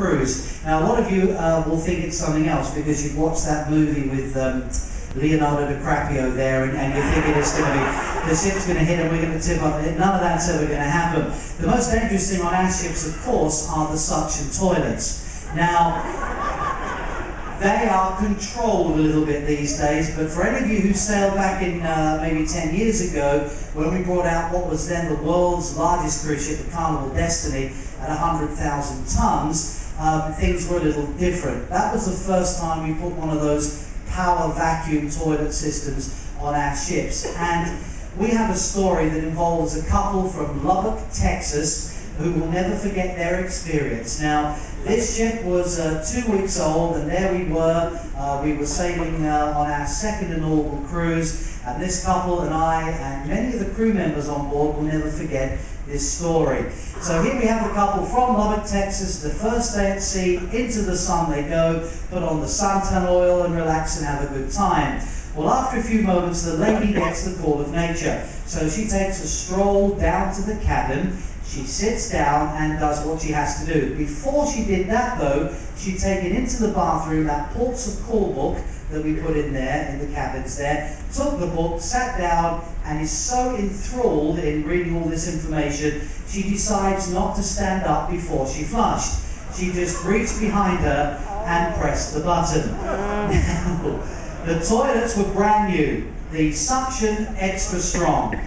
cruise. Now, a lot of you uh, will think it's something else because you've watched that movie with um, Leonardo DiCaprio there, and, and you're thinking it's going to be the ship's going to hit and we're going to tip up. None of that's ever going to happen. The most dangerous thing on our ships, of course, are the suction toilets. Now, they are controlled a little bit these days, but for any of you who sailed back in uh, maybe 10 years ago, when we brought out what was then the world's largest cruise ship, the Carnival Destiny, at 100,000 tons, um, things were a little different. That was the first time we put one of those power vacuum toilet systems on our ships. And we have a story that involves a couple from Lubbock, Texas, who will never forget their experience. Now, this ship was uh, two weeks old, and there we were. Uh, we were sailing uh, on our second inaugural cruise, and this couple and I, and many of the crew members on board, will never forget this story. So here we have the couple from Lubbock, Texas. The first day at sea, into the sun they go, put on the suntan oil and relax and have a good time. Well, after a few moments, the lady gets the call of nature. So she takes a stroll down to the cabin she sits down and does what she has to do. Before she did that, though, she'd taken into the bathroom that ports of call book that we put in there, in the cabins there, took the book, sat down, and is so enthralled in reading all this information, she decides not to stand up before she flushed. She just reached behind her and pressed the button. Now, the toilets were brand new, the suction extra strong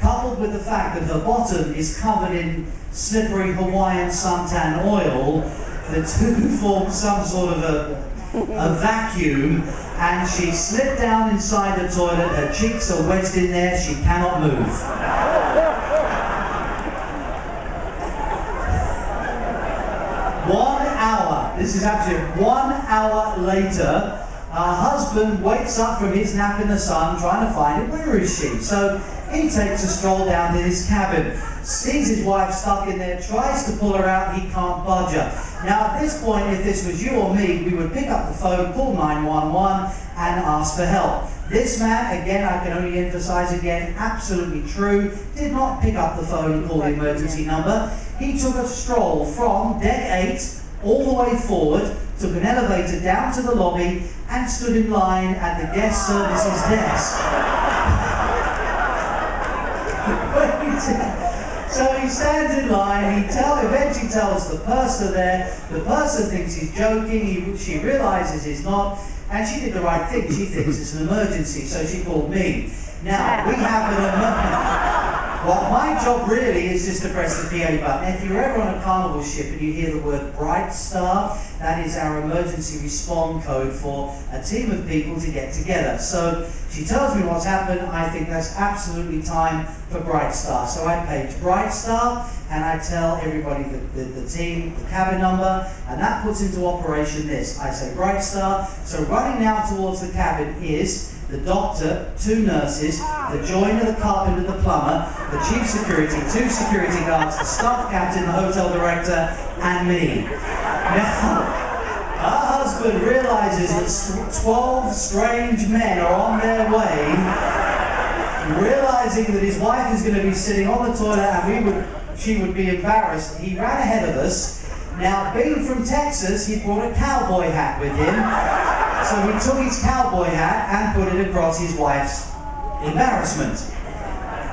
coupled with the fact that her bottom is covered in slippery Hawaiian suntan oil, the two form some sort of a, a vacuum, and she slipped down inside the toilet, her cheeks are wedged in there, she cannot move. One hour, this is actually one hour later, her husband wakes up from his nap in the sun trying to find it. Where is she? So he takes a stroll down to his cabin, sees his wife stuck in there, tries to pull her out, he can't budge her. Now, at this point, if this was you or me, we would pick up the phone, call 911, and ask for help. This man, again, I can only emphasize again, absolutely true, did not pick up the phone and call the emergency number. He took a stroll from deck 8 all the way forward, took an elevator down to the lobby, and stood in line at the guest services desk. so he stands in line, he tell, eventually tells the purser there, the purser thinks he's joking, he, she realizes he's not, and she did the right thing, she thinks it's an emergency, so she called me. Now, we have an emergency. Well, my job really is just to press the PA button. If you're ever on a carnival ship and you hear the word Bright Star, that is our emergency response code for a team of people to get together. So she tells me what's happened. I think that's absolutely time for Bright Star. So I page Bright Star and I tell everybody the, the, the team, the cabin number, and that puts into operation this. I say Bright Star. So running now towards the cabin is the doctor, two nurses, the joiner, the carpenter, the plumber, the chief security, two security guards, the staff captain, the hotel director, and me. Now, our husband realizes that 12 strange men are on their way, realizing that his wife is going to be sitting on the toilet and we would, she would be embarrassed. He ran ahead of us. Now, being from Texas, he brought a cowboy hat with him. So he took his cowboy hat and put it across his wife's embarrassment.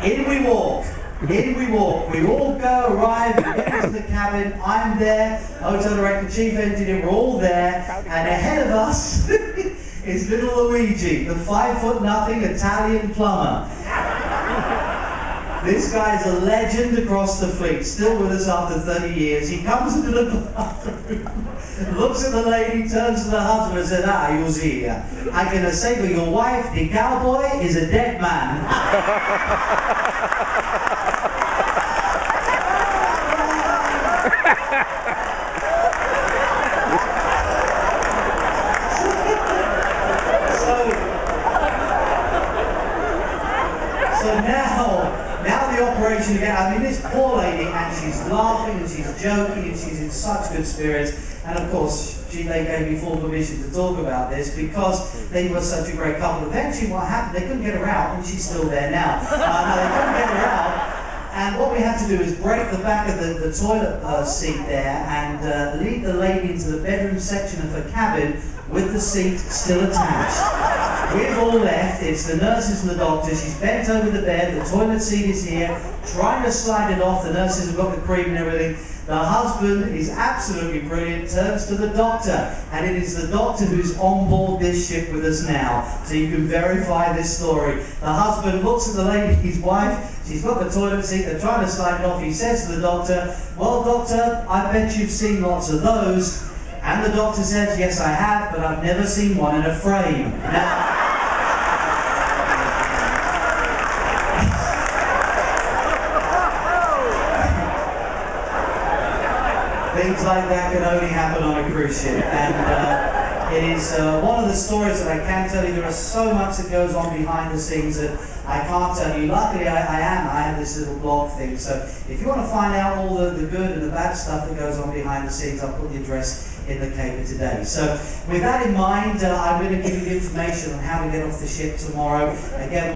In we walk. In we walk. We all go, arrive, get into the cabin. I'm there, hotel director, chief engineer, we're all there. And ahead of us is little Luigi, the five foot nothing Italian plumber. This guy is a legend across the fleet, still with us after 30 years. He comes into the bathroom, looks at the lady, turns to the husband and says, Ah, you see, I can say to your wife, the cowboy is a dead man. so, so now the operation again. I mean, this poor lady, and she's laughing and she's joking and she's in such good spirits. And of course, she, they gave me full permission to talk about this because they were such a great couple. Eventually, what happened, they couldn't get her out, and she's still there now. Uh, they couldn't get her out. and what we have to do is break the back of the, the toilet uh, seat there and uh, lead the lady into the bedroom section of her cabin with the seat still attached. We've all left, it's the nurses and the doctors, she's bent over the bed, the toilet seat is here, trying to slide it off, the nurses have got the cream and everything. The husband is absolutely brilliant, turns to the doctor, and it is the doctor who's on board this ship with us now, so you can verify this story. The husband looks at the lady, his wife, she's got the toilet seat, they're trying to slide it off, he says to the doctor, well doctor, I bet you've seen lots of those. And the doctor says, yes I have, but I've never seen one in a frame. Now, things like that can only happen on a cruise ship. And uh, it is uh, one of the stories that I can tell you. There is so much that goes on behind the scenes that I can't tell you. Luckily, I, I am. I have this little blog thing. So if you want to find out all the, the good and the bad stuff that goes on behind the scenes, I'll put the address in the caper today. So with that in mind, uh, I'm going to give you the information on how to get off the ship tomorrow. Again,